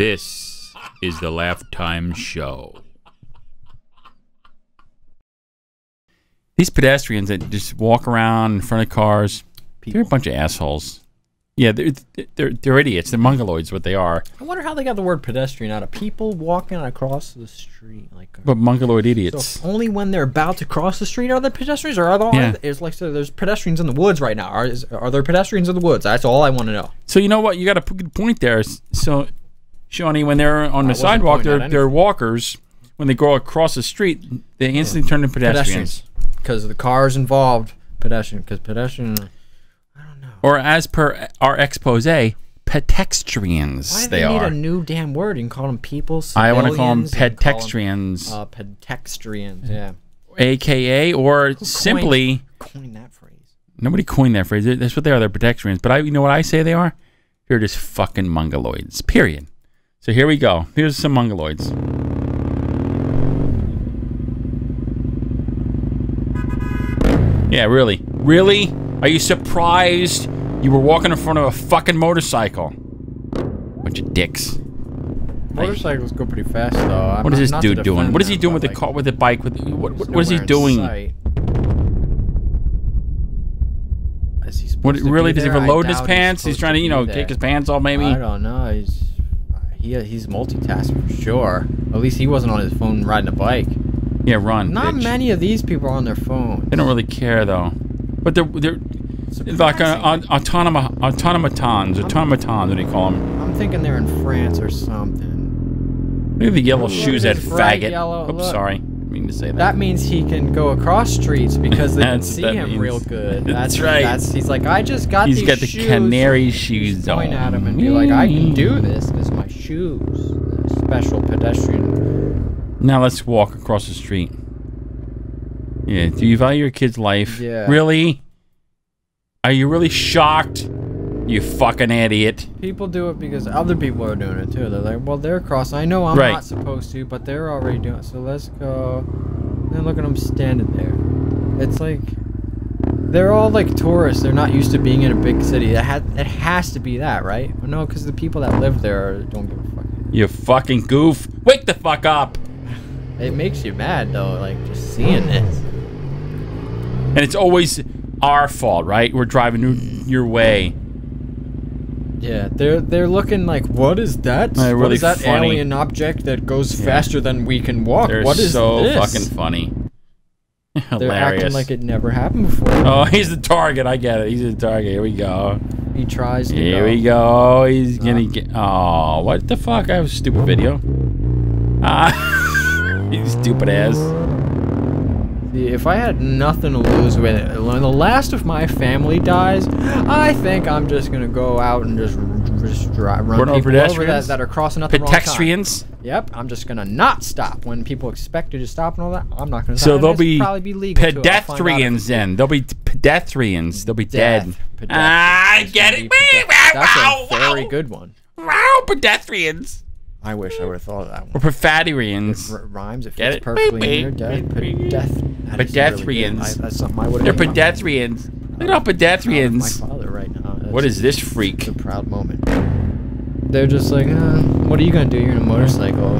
This is the Laugh Time Show. These pedestrians that just walk around in front of cars, they're a bunch of assholes. Yeah, they're, they're, they're idiots. They're mongoloids, what they are. I wonder how they got the word pedestrian out of people walking across the street. Like, But mongoloid so idiots. only when they're about to cross the street are there pedestrians, or are there? Yeah. It's like so there's pedestrians in the woods right now. Are is, are there pedestrians in the woods? That's all I want to know. So you know what? You got a good point there. So, Shawnee, when they're on the sidewalk, they're they're walkers. When they go across the street, they instantly turn into pedestrians. because of the cars involved pedestrian. Because pedestrian. I don't know. Or as per our expose, pedestrians. Why do they they, need are. a new damn word and call them people? I want to call them civilians, and call 'em, pedestrians, Uh, pedestrians. Yeah. aka, or simply. Coin that phrase. Nobody coined that phrase. That's what they are. They're pedestrians. But I, you know what I say they are? They're just fucking mongoloids. Period. So here we go. Here's some mongoloids. Yeah, really, really. Are you surprised you were walking in front of a fucking motorcycle? Bunch of dicks. Motorcycles go pretty fast though. I'm What is this dude doing? What is he doing with the car, with the bike? With what, what, what is he doing? Is he What really does he reload his pants? He's supposed trying to, you know, take his pants off maybe. I don't know. He's he he's multitasking for sure. At least he wasn't on his phone riding a bike. Yeah, run. Not bitch. many of these people are on their phone. They don't really care though. But they're they're like uh, uh, autonomous automatons, automatons. What do you call them? I'm thinking they're in France or something. Look at the yellow Look shoes, that faggot. yellow- Oops, look. sorry. I mean to say that. That means he can go across streets because they can see him means. real good. That's That's, right. That's he's like, I just got He's these got the shoes. canary shoes on. Point at him and be like, I can do this because They're Special pedestrian. Now let's walk across the street. Yeah. Do you value your kid's life? Yeah. Really? Are you really shocked? You fucking idiot. People do it because other people are doing it too. They're like, well, they're crossing. I know I'm Right. not supposed to, but they're already doing it. So let's go. And look at them standing there. It's like they're all like tourists. They're not used to being in a big city. It, ha- it has to be that, right? No, because the people that live there don't give a fuck. You fucking goof. Wake the fuck up. It makes you mad though, like just seeing this. And it's always our fault, right? We're driving your, your way. Yeah, they're they're looking like, what is that? Really is that funny. alien object that goes Yeah. faster than we can walk? They're what is so this? fucking funny. They're Hilarious. acting like it never happened before. oh, he's the target. I get it. He's the target. Here we go. He tries to Here go. we go. He's gonna Uh. get. Oh, what the fuck? I have a stupid video. Ah, you stupid ass. See, if I had nothing to lose with it, when the last of my family dies, I think I'm just gonna go out and just, just drive, run Run over over that, pedestrians? that are crossing at the. Pedestrians. Yep, I'm just gonna not stop when people expect you to stop and all that. I'm not gonna. So stop. there'll be probably be legal. too. I'll find out if pedestrians then. There'll be pedestrians. They'll be Death. dead. Pedeathtrians. Ah, I It's get it. That's Wow, a very wow. good one. Wow, pedeathtrians. I wish I would have thought of that Or one. pedestrians. R- rhymes. It fits it? perfectly in Beep, there. Death. Pedeth. really. Pedestrians. I- That's something I would have They're pedestrians. Look at all pedestrians. My father right now. What That's- is this freak? It's a proud moment. They're just like, uh, what are you gonna do? You're in a motorcycle.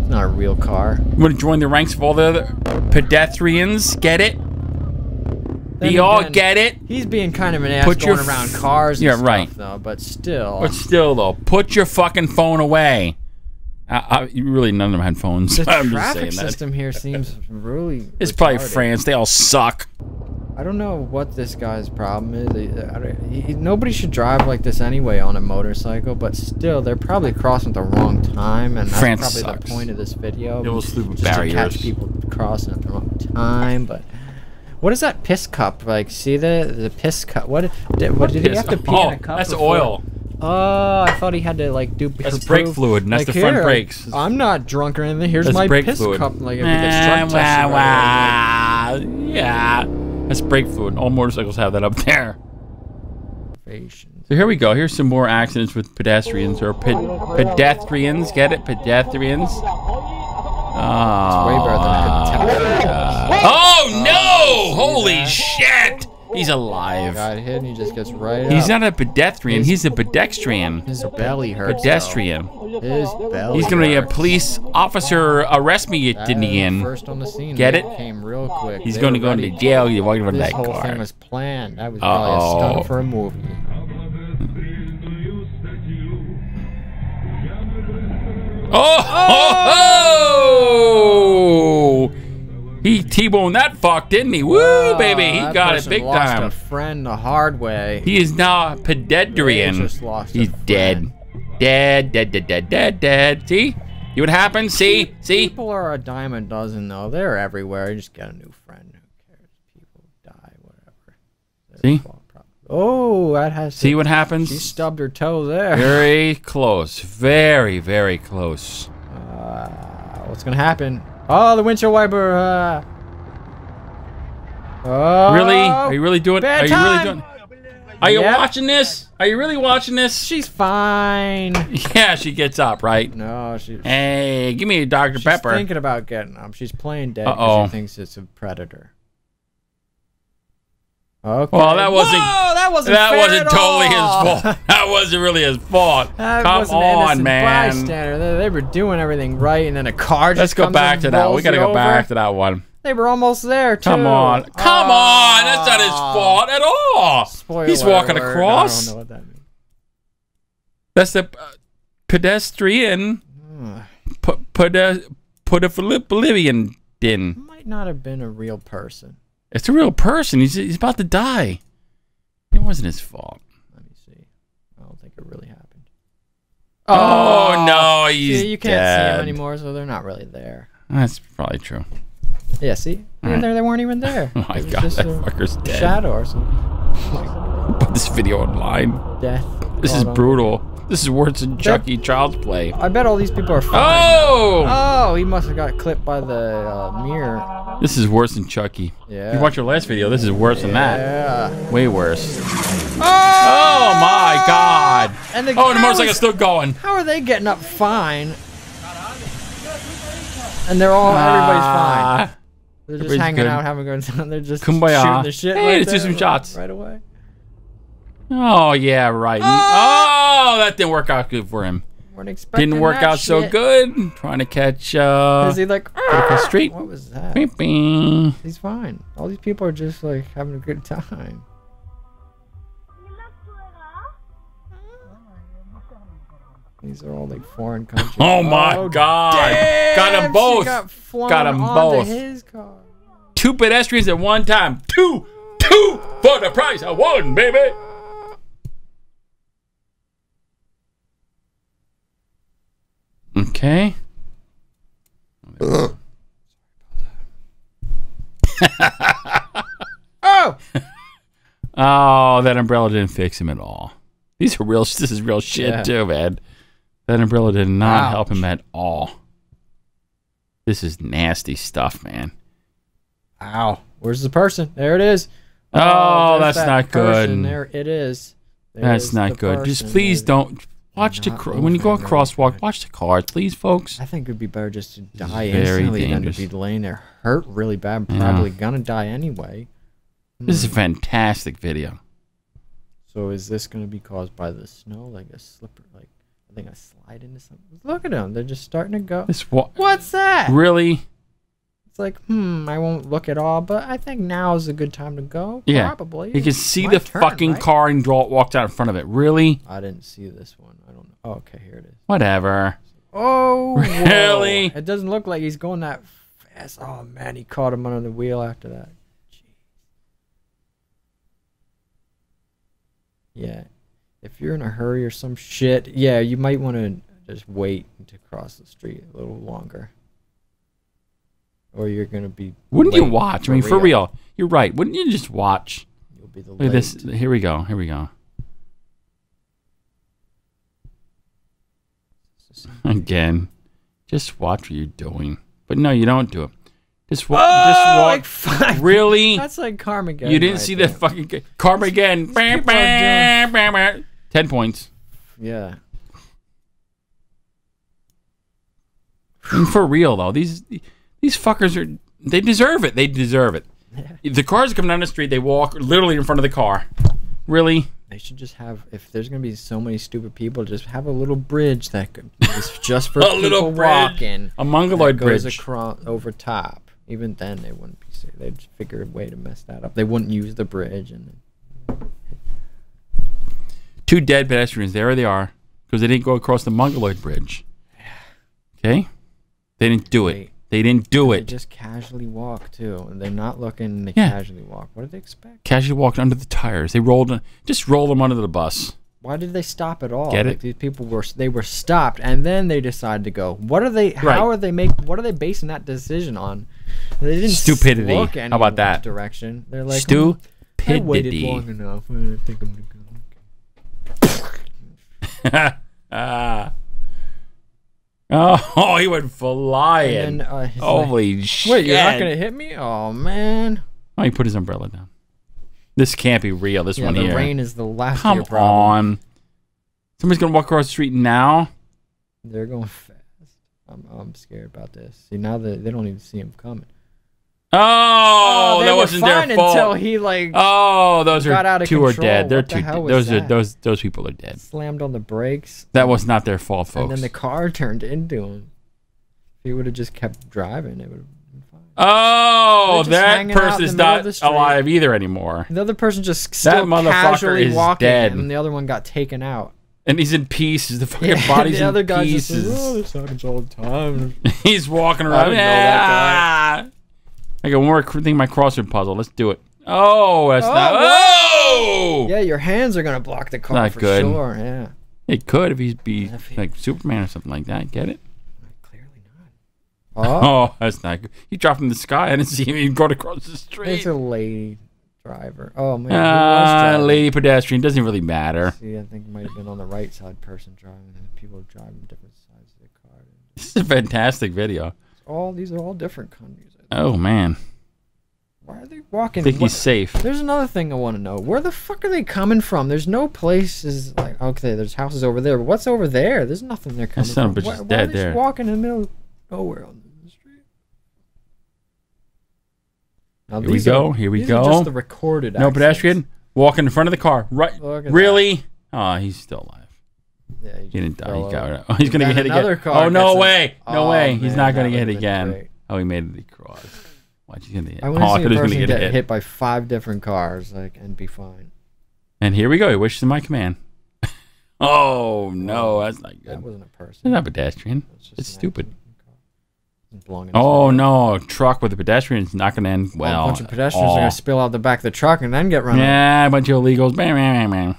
It's not a real car. You want to join the ranks of all the other pedeathtrians? Get it? Then you all again, get it? He's being kind of an ass Put going your around cars and Yeah, stuff, right. though. But still, But still, though, put your fucking phone away. I, I, really, none of them had phones. the I'm just traffic saying that. system here seems really. It's probably. France. They all suck. I don't know what this guy's problem is. He- I he- nobody should drive like this anyway on a motorcycle, but still, they're probably crossing at the wrong time, and that's France probably sucks. the point of this video. It will sleep with just to catch people crossing at the wrong time. But what is that piss cup? Like, see the the piss cup? What did, what did he have to pee oh, in a cup? that's before- oil. Oh, I thought he had to like do. That's brake prove- fluid, and that's like, the front here, brakes. I'm not drunk or anything. Here's That's my piss fluid. cup. Like if he gets drug tested. Wah, right wah. Yeah. That's brake fluid. All motorcycles have that up there. So here we go. Here's some more accidents with pedestrians or pe- pedeathtrians. Get it? Pedeathtrians. Oh, way better than a ah. oh no! Holy shit! He's alive. Got hit and he just gets right He's up. not a pedestrian. He's a pedestrian. His belly hurts. though. Pedestrian. His belly. He's gonna be a police officer. Arrest me, That Indian. First on the scene. Get it? Came real quick. He's They gonna go ready. into jail. You're walking with This that whole thing car. was planned. That was probably Uh-oh. stunt for a movie. Oh! He T-boned that fuck, didn't he? Woo, baby! He got it big lost time. a friend the hard way. He is now a pedestrian. Just lost He's dead. Dead, dead, dead, dead, dead, dead. See? See what happened? See? See? People are a dime a dozen, though. They're everywhere. You just get a new friend. Who cares? People die, whatever. Their See? Oh, that has. See to- what happens? She stubbed her toe there. Very close. Very, very close. Uh, what's gonna happen? Oh, the windshield wiper. Uh. Oh, Really? Are you really doing? Are you really doing? Are you Yep. watching this? Are you really watching this? She's fine. Yeah, she gets up, right? No, she, Hey, give me a Dr. she's Pepper. thinking about getting up. She's playing dead because she thinks it's a predator. Okay. Well, that wasn't- Whoa, that wasn't. that fair wasn't at totally his fault. That wasn't really his fault. That Come wasn't on, man. Bystander. They, they were doing everything right, and then a car just Let's go comes back and to that. We gotta go over. back to that one. They were almost there too. Come on. Come on. That's not his Ah. fault at all. Spoiler He's walking alert. across. I don't know what that means. That's the uh, pedestrian. Ugh. P- pede- Bolivian din. Might not have been a real person. It's a real person. He's, he's about to die. It wasn't his fault. Let me see. I don't think it really happened. Oh, no, he's see, you can't see dead. them anymore, so they're not really there. That's probably true. Yeah, see, Alright. they, they weren't even there. Oh my god, that fucker's dead. shadow or something. Put this video online. Death. This is on. brutal. This is worse than Chucky Child's Play. I bet all these people are fine. Oh! Oh, he must have got clipped by the uh, mirror. This is worse than Chucky. Yeah. You watch your last video. This is worse than that. Yeah. Way worse. Oh, Oh my god! And the, Oh, the motorcycle's still going. How are they getting up fine? And they're all, everybody's fine. Ah, They're just hanging good. out, having a good time. They're just Kumbaya. shooting the shit. Hey, right let's do there, some shots. right away. Oh yeah, right. Ah! Oh, that didn't work out good for him. Weren't expecting Didn't work that out so good. Trying to catch uh Is he like? Critical "Ah!" Street. What was that? Bing, bing. He's fine. All these people are just like having a good time. These are all like foreign countries. Oh my god! Got damn, them she both. Got, flung Got 'em onto both. His car. Two pedestrians at one time. Two, two for the price of one, baby. Okay. Oh, Oh, that umbrella didn't fix him at all. These are real. This is real shit Yeah. too, man. That umbrella did not help him at all. This is nasty stuff, man. ow! Where's the person? There it is. Oh, oh there's that's that not good. person. There it is. That's There's not good. Just please don't watch the when you go moving across really walk. Watch the cars, please, folks. I think it'd be better just to die instantly than to dangerous. be laying there hurt really bad. Yeah. Probably gonna die anyway. This is a Hmm. fantastic video. So is this gonna be caused by the snow, like a slipper, like I think I slide into something? Look at them; they're just starting to go. This wa- What's that? really? It's like, hmm, I won't look at all, but I think now is a good time to go. Yeah. Probably. You can see the turn, fucking right? car and draw walked out in front of it. Really? I didn't see this one. I don't know. Oh, okay, here it is. Whatever. Oh, whoa. Really? It doesn't look like he's going that fast. Oh man, he caught him under the wheel after that. Jeez. Yeah, if you're in a hurry or some shit, yeah, you might want to just wait to cross the street a little longer, or you're gonna be. Wouldn't you late watch? I mean, for real. You're right. Wouldn't you just watch? You'll be the Look at this. Here we go. Here we go. Again, just watch what you're doing. But no, you don't do it. Just wa- just Oh, walk. like five. really? That's like Carmageddon. You didn't right see there. that fucking g- karma again. Bam, bam, bam, bam. Ten points. Yeah. And for real though, these these fuckers are they deserve it. They deserve it. The cars coming down the street, they walk literally in front of the car. Really? They should just have, if there's gonna be so many stupid people, just have a little bridge that could, is just for A people little bridge. walking. A mongoloid goes bridge. across over top. Even then, they wouldn't be safe. They'd figure a way to mess that up. They wouldn't use the bridge, and Two dead pedestrians. There they are. Because they didn't go across the mongoloid bridge. Okay? They didn't do it. Wait. They didn't do it. they just casually walk too. And they're not looking. They Yeah. casually walk. What did they expect? Casually walked under the tires. They rolled, just rolled them under the bus. Why did they stop at all? Get like, it? These people were they were stopped, and then they decided to go. What are they? How Right. are they make? What are they basing that decision on? They didn't Stupidity. Look How about that? Direction. They're like "Hmm, I waited long Stupidity. enough. I think I'm gonna go. ah. Oh, he went flying. And then, uh, he's like, Holy shit. Wait, you're not gonna hit me? Oh man. Oh, he put his umbrella down. This can't be real. This Yeah, one the here. rain is the last Come on. Somebody's gonna walk across the street now. They're going fast. I'm, I'm scared about this. See now that they don't even see him coming. Oh, oh, they that were wasn't fine their fault. until he like Oh, those got are out of two are dead. They're What the two. hell was those are those those people are dead. slammed on the brakes. That was not their fault, folks. And then the car turned into him. If he would have just kept driving, it would have been fine. oh, that person is the not alive either anymore, The other person just still motherfucker casually is walking, dead. and the other one got taken out. and he's in pieces. The fucking Yeah, body's the other in guy's just like, oh, this happens all the time. he's walking I around. didn't know that Yeah. I got one more thing. in My crossword puzzle. Let's do it. Oh, that's Oh, not. whoa. Oh, yeah, your hands are gonna block the car Not for good. sure. Yeah, it could if he'd be If he- like Superman or something like that. Get it? clearly not. Oh, Oh, that's not good. He dropped from the sky. I didn't see him even going across the street. it's a lady driver. Oh man, Ah, driving? lady pedestrian doesn't really matter. See, I think it might have been on the right side person driving, and people are driving different sides of the car. This is a fantastic video. All these are all different countries. Oh man, Why are they walking? I think What- he's safe. There's another thing I want to know. Where the fuck are they coming from? There's no places like okay, there's houses over there, but what's over there? There's nothing they're coming son of a from. is why, why dead are they just walking in the middle of nowhere on the street? Now, Here we go, Are, here we go. just the recorded. No accidents. pedestrian walking in front of the car. Right? Really? Oh, he's still alive. Yeah, He didn't die. He got Oh, he's gonna get hit again. Oh no way! No Oh, way! He's not gonna get hit again. great. Oh, he made it across. Watch, he's gonna get. I Oh, want to I see a thought he was person get get hit. hit. by five different cars, like, and be fine. And here we go. He wishes in my command. oh no, that's not good. That wasn't a It's person. not a pedestrian. It's stupid. It's to Oh no, a truck with a pedestrian is not gonna end well. a bunch of pedestrians at are gonna spill out the back of the truck and then get run over. Yeah, a bunch of illegals. Bam, bam, bam,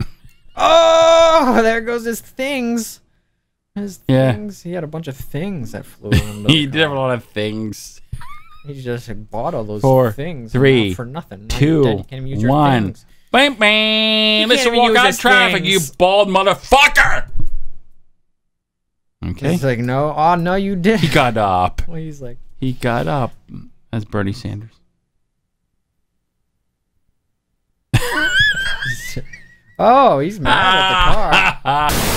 bam. Oh, there goes his things. His Yeah. things. He had a bunch of things that flew. He did have a lot of things. He just bought all those Four, things three, for nothing. Two, you're dead. You can't even your one. things. Bam, bam. You Let's can't walk out use of traffic, you bald motherfucker. Okay. He's like no, oh no, you did. He got up. well, he's like, He got up. That's Bernie Sanders. oh, he's mad at the car.